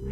I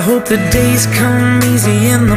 hope the days come easy and the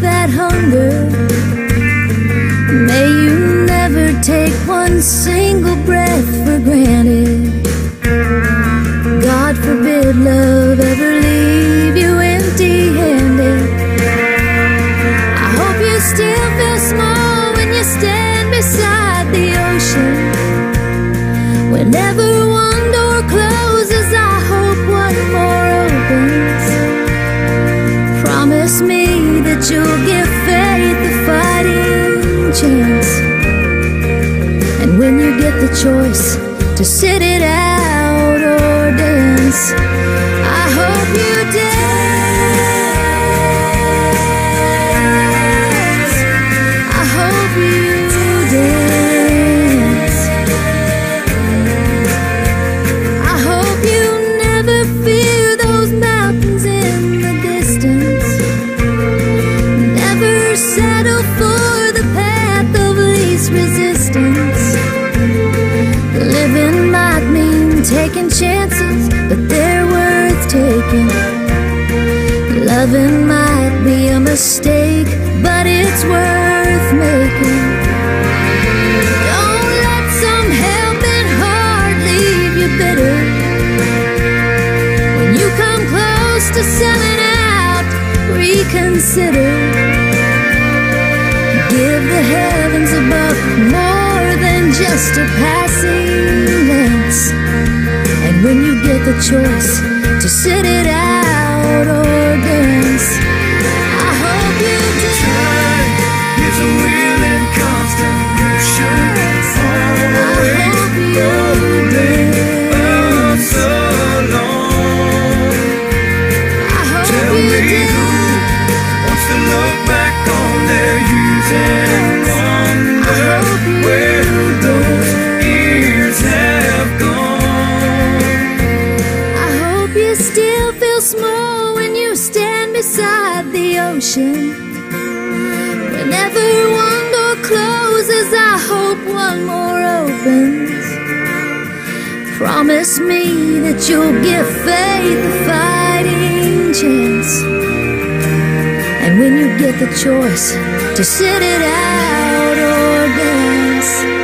that hunger. May you never take one single breath for granted. God forbid love ever leave you empty handed. I hope you still feel small when you stand beside the ocean. Whenever chance. And when you get the choice to sit it out or dance, I hope you dance. Taking chances, but they're worth taking. Loving might be a mistake, but it's worth making. Don't let some helping heart leave you bitter. When you come close to selling out, reconsider. Give the heavens above more than just a passing choice to sit it out ocean. Whenever one door closes, I hope one more opens. Promise me that you'll give faith a fighting chance. And when you get the choice to sit it out or dance,